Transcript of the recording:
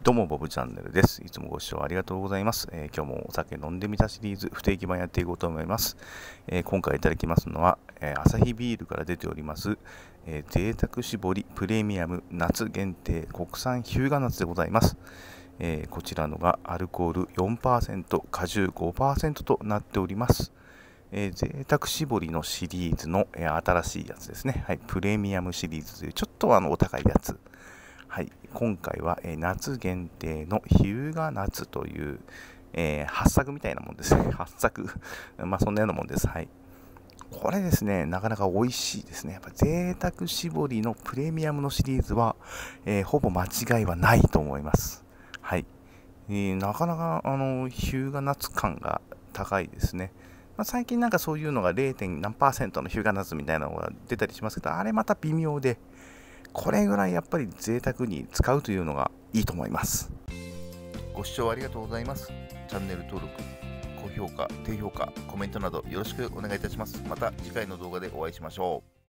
どうも、ボブチャンネルです。いつもご視聴ありがとうございます。えー、今日もお酒飲んでみたシリーズ、不定期版やっていこうと思います。えー、今回いただきますのは、えー、アサヒビールから出ております、え、贅沢搾りプレミアム夏限定国産日向夏でございます。えこちらのがアルコール4%、果汁5%となっております。えー、贅沢搾りのシリーズの、え新しいやつですね。はい、プレミアムシリーズというちょっとあのお高いやつ。はい、今回は、え、夏限定の日向夏という、えー、発作みたいなもんですね。発作。まあそんなようなもんです。はい。これですね、なかなか美味しいですね。やっぱ贅沢搾りのプレミアムのシリーズは、えー、ほぼ間違いはないと思います。はい。えー、なかなか、あの、日向夏感が高いですね。まあ、最近なんかそういうのが 0. 何パーセントの日向夏みたいなのが出たりしますけど、あれまた微妙で、これぐらいやっぱり贅沢に使うというのがいいと思います。ご視聴ありがとうございます。チャンネル登録高評価低評価コメントなどよろしくお願いいたします。また次回の動画でお会いしましょう。